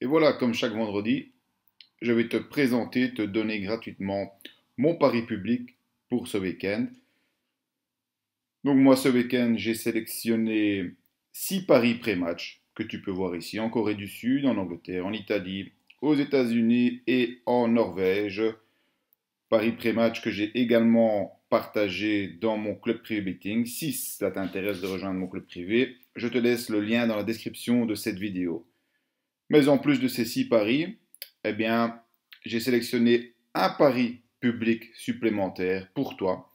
Et voilà, comme chaque vendredi, je vais te présenter, te donner gratuitement mon pari public pour ce week-end. Donc moi, ce week-end, j'ai sélectionné 6 paris pré-match que tu peux voir ici en Corée du Sud, en Angleterre, en Italie, aux États-Unis et en Norvège. Paris pré-match que j'ai également partagé dans mon club privé betting. Si ça t'intéresse de rejoindre mon club privé, je te laisse le lien dans la description de cette vidéo. Mais en plus de ces six paris, eh bien, j'ai sélectionné un pari public supplémentaire pour toi.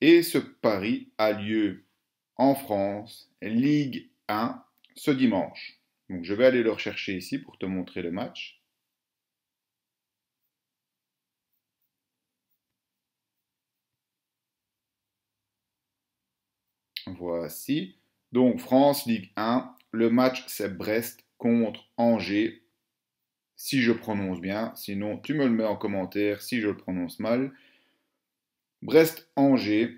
Et ce pari a lieu en France, Ligue 1, ce dimanche. Donc je vais aller le rechercher ici pour te montrer le match. Voici. Donc France, Ligue 1. Le match, c'est Brest contre Angers, si je prononce bien. Sinon, tu me le mets en commentaire si je le prononce mal. Brest-Angers,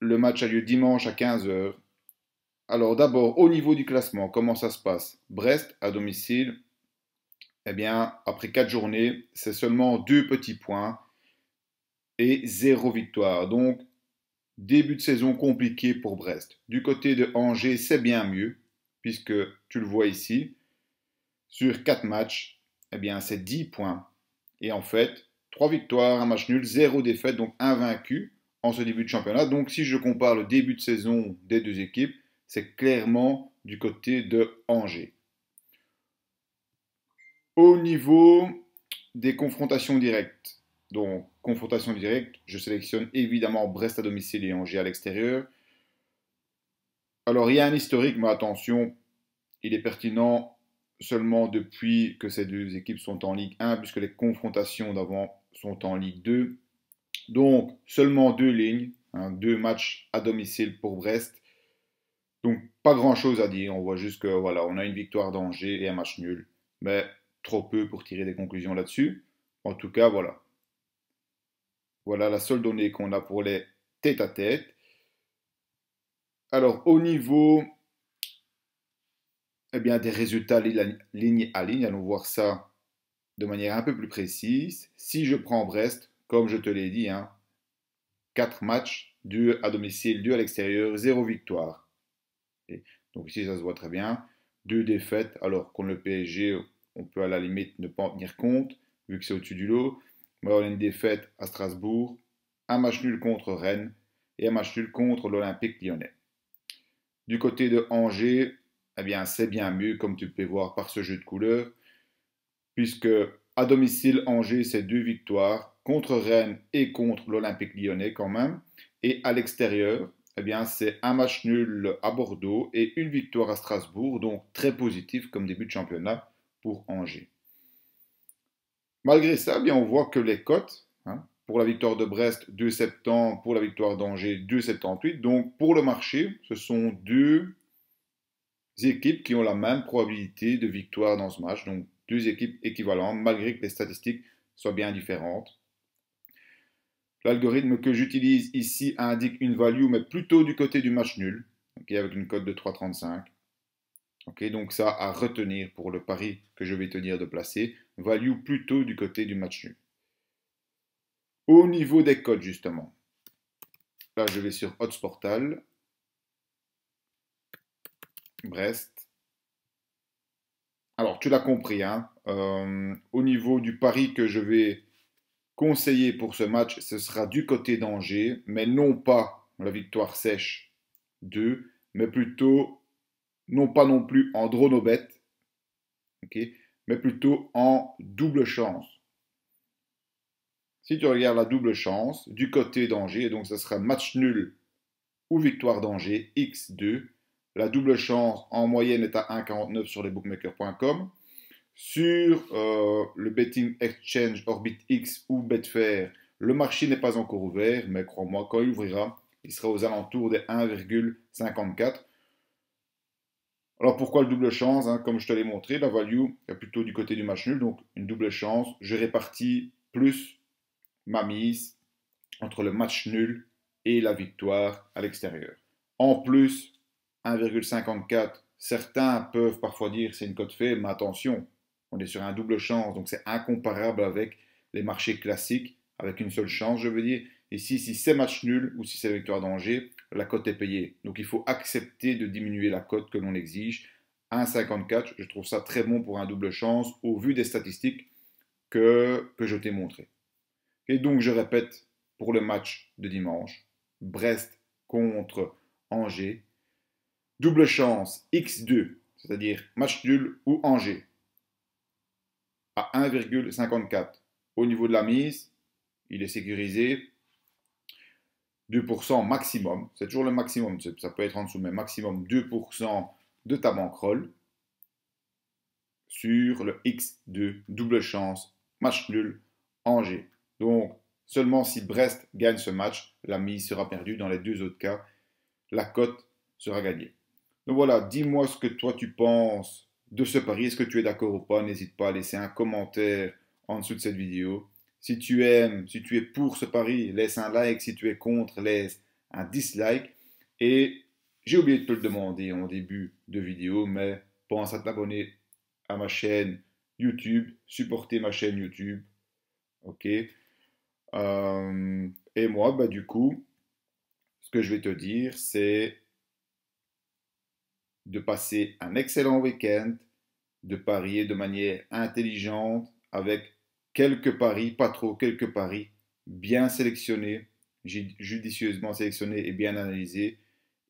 le match a lieu dimanche à 15h. Alors d'abord, au niveau du classement, comment ça se passe? Brest à domicile, eh bien, après 4 journées, c'est seulement 2 petits points et 0 victoire. Donc, début de saison compliqué pour Brest. Du côté de Angers, c'est bien mieux, puisque tu le vois ici, sur 4 matchs, eh bien, c'est 10 points. Et en fait, 3 victoires, un match nul, 0 défaite, donc invaincu en ce début de championnat. Donc, si je compare le début de saison des deux équipes, c'est clairement du côté de Angers. Au niveau des confrontations directes, donc confrontation directe, je sélectionne évidemment Brest à domicile et Angers à l'extérieur. Alors il y a un historique, mais attention, il est pertinent seulement depuis que ces deux équipes sont en Ligue 1, puisque les confrontations d'avant sont en Ligue 2. Donc, seulement deux lignes, hein, deux matchs à domicile pour Brest. Donc, pas grand-chose à dire. On voit juste que, voilà, on a une victoire d'Angers et un match nul. Mais trop peu pour tirer des conclusions là-dessus. En tout cas, voilà. Voilà la seule donnée qu'on a pour les tête-à-tête. -tête. Alors, au niveau eh bien, des résultats ligne à ligne. Allons voir ça de manière un peu plus précise. Si je prends Brest, comme je te l'ai dit, hein, 4 matchs, 2 à domicile, 2 à l'extérieur, 0 victoire. donc ici, ça se voit très bien. 2 défaites, alors qu'on le PSG, on peut à la limite ne pas en tenir compte, vu que c'est au-dessus du lot. Mais on a une défaite à Strasbourg, un match nul contre Rennes et un match nul contre l'Olympique lyonnais. Du côté de Angers, eh bien, c'est bien mieux, comme tu peux voir par ce jeu de couleurs, puisque à domicile, Angers, c'est deux victoires, contre Rennes et contre l'Olympique lyonnais quand même, et à l'extérieur, eh bien, c'est un match nul à Bordeaux et une victoire à Strasbourg, donc très positif comme début de championnat pour Angers. Malgré ça, eh bien, on voit que les cotes, hein, pour la victoire de Brest, 2,70, pour la victoire d'Angers, 2,78. Donc pour le marché, ce sont deux équipes qui ont la même probabilité de victoire dans ce match, donc deux équipes équivalentes, malgré que les statistiques soient bien différentes. L'algorithme que j'utilise ici indique une value, mais plutôt du côté du match nul, avec une cote de 3,35. Okay, donc ça à retenir pour le pari que je vais te dire de placer. Value plutôt du côté du match nul. Au niveau des codes, justement. Là, je vais sur Odds Portal. Brest. Alors, tu l'as compris, hein, euh, au niveau du pari que je vais conseiller pour ce match, ce sera du côté d'Angers, mais non pas la victoire sèche 2, mais plutôt, non pas non plus en drone mais plutôt en double chance. Si tu regardes la double chance, du côté d'Angers, donc ce sera match nul ou victoire d'Angers, X2, la double chance en moyenne est à 1,49 sur lesbookmakers.com. Sur euh, le betting exchange OrbitX ou Betfair, le marché n'est pas encore ouvert, mais crois-moi, quand il ouvrira, il sera aux alentours des 1,54. Alors pourquoi le double chance hein? Comme je te l'ai montré, la value est plutôt du côté du match nul, donc une double chance. Je répartis plus ma mise entre le match nul et la victoire à l'extérieur. En plus, 1,54, certains peuvent parfois dire c'est une cote faible, mais attention, On est sur un double chance, donc c'est incomparable avec les marchés classiques, avec une seule chance, je veux dire. Ici, si c'est match nul ou si c'est victoire d'Angers, la cote est payée. Donc il faut accepter de diminuer la cote que l'on exige. 1,54, je trouve ça très bon pour un double chance au vu des statistiques que, que je t'ai montrées. Et donc je répète pour le match de dimanche, Brest contre Angers, double chance X2, c'est-à-dire match nul ou Angers, à 1,54. Au niveau de la mise, il est sécurisé 2% maximum, c'est toujours le maximum, ça peut être en dessous, mais maximum 2% de ta bankroll sur le X2, double chance, match nul, Angers. Donc, seulement si Brest gagne ce match, la mise sera perdue. Dans les deux autres cas, la cote sera gagnée. Donc voilà, dis-moi ce que toi tu penses de ce pari. Est-ce que tu es d'accord ou pas? N'hésite pas à laisser un commentaire en dessous de cette vidéo. Si tu aimes, si tu es pour ce pari, laisse un like. Si tu es contre, laisse un dislike. Et j'ai oublié de te le demander en début de vidéo, mais pense à t'abonner à ma chaîne YouTube, supporter ma chaîne YouTube. Ok. Euh, et moi, bah, du coup, ce que je vais te dire, c'est de passer un excellent week-end, de parier de manière intelligente, avec quelques paris, pas trop, quelques paris bien sélectionnés, judicieusement sélectionnés et bien analysés,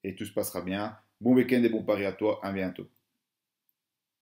et tout se passera bien. Bon week-end et bon pari à toi, à bientôt.